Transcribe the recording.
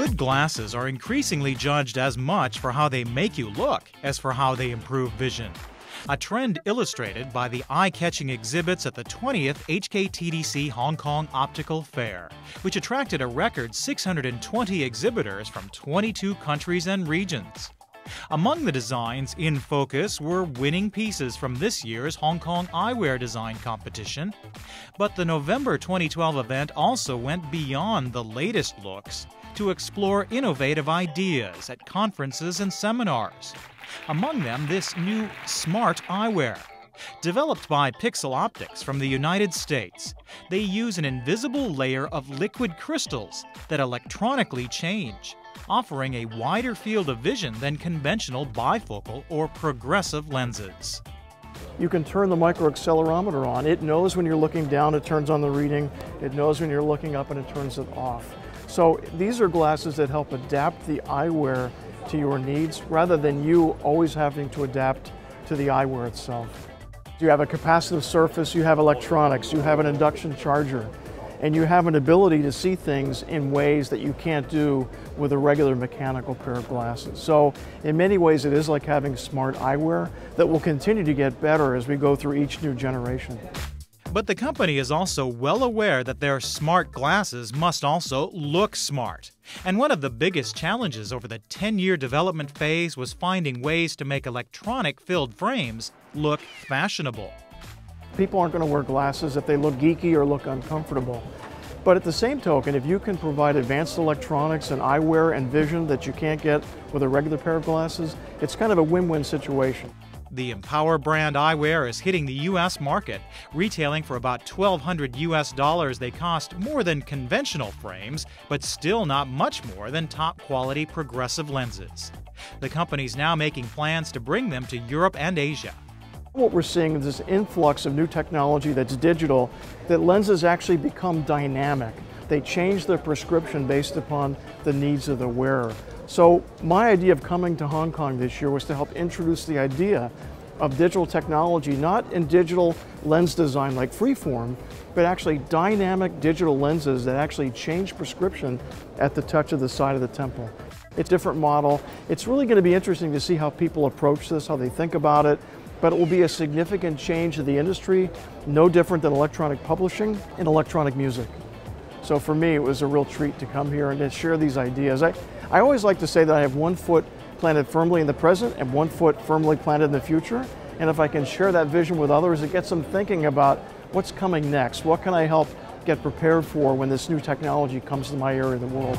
Good glasses are increasingly judged as much for how they make you look as for how they improve vision. A trend illustrated by the eye catching exhibits at the 20th HKTDC Hong Kong Optical Fair, which attracted a record 620 exhibitors from 22 countries and regions. Among the designs in focus were winning pieces from this year's Hong Kong Eyewear Design Competition. But the November 2012 event also went beyond the latest looks to explore innovative ideas at conferences and seminars. Among them, this new smart eyewear. Developed by PixelOptics from the United States, they use an invisible layer of liquid crystals that electronically change offering a wider field of vision than conventional bifocal or progressive lenses. You can turn the microaccelerometer on. It knows when you're looking down, it turns on the reading. It knows when you're looking up and it turns it off. So these are glasses that help adapt the eyewear to your needs rather than you always having to adapt to the eyewear itself. You have a capacitive surface, you have electronics, you have an induction charger and you have an ability to see things in ways that you can't do with a regular mechanical pair of glasses. So in many ways it is like having smart eyewear that will continue to get better as we go through each new generation. But the company is also well aware that their smart glasses must also look smart. And one of the biggest challenges over the 10 year development phase was finding ways to make electronic filled frames look fashionable. People aren't going to wear glasses if they look geeky or look uncomfortable. But at the same token, if you can provide advanced electronics and eyewear and vision that you can't get with a regular pair of glasses, it's kind of a win-win situation. The Empower brand eyewear is hitting the US market, retailing for about 1200 US dollars. They cost more than conventional frames, but still not much more than top quality progressive lenses. The company's now making plans to bring them to Europe and Asia. What we're seeing is this influx of new technology that's digital, that lenses actually become dynamic. They change their prescription based upon the needs of the wearer. So my idea of coming to Hong Kong this year was to help introduce the idea of digital technology, not in digital lens design like freeform, but actually dynamic digital lenses that actually change prescription at the touch of the side of the temple. It's a different model. It's really going to be interesting to see how people approach this, how they think about it, but it will be a significant change to the industry, no different than electronic publishing and electronic music. So for me, it was a real treat to come here and to share these ideas. I, I always like to say that I have one foot planted firmly in the present and one foot firmly planted in the future. And if I can share that vision with others, it gets them thinking about what's coming next. What can I help get prepared for when this new technology comes to my area of the world?